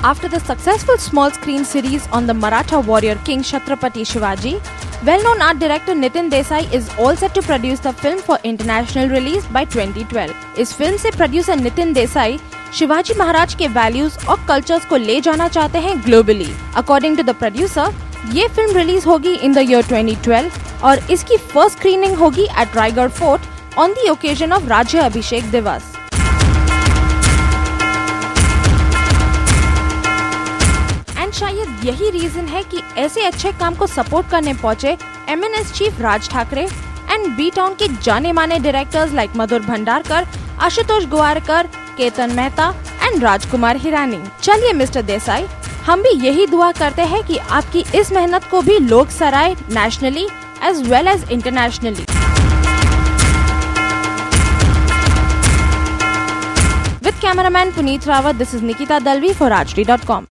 After the successful small screen series on the Maratha warrior King Chhatrapati Shivaji, well-known art director Nitin Desai is all set to produce the film for international release by 2012. इस फ़िल्म से producer Nitin Desai Shivaji Maharaj के values और cultures को ले जाना चाहते हैं globally according to the producer ये फ़िल्म रिलीज़ होगी इन द ईयर 2012 और इसकी फ़र्स्ट स्क्रीनिंग होगी at Raigad fort on the occasion of राज्य अभिषेक दिवस शायद यही रीजन है कि ऐसे अच्छे काम को सपोर्ट करने पहुँचे M chief Raj Thackeray and B town के जाने माने directors like Madhur Bhandarkar, Ashutosh Gowariker Ketan Mehta and Rajkumar Hirani चलिए, मिस्टर देसाई, हम भी यही दुआ करते हैं कि आपकी इस मेहनत को भी लोग सराय nationally as well as internationally with cameraman Puneet Rawat this is Nikita Dalvi Nikita Dalvi dot Rajri.com.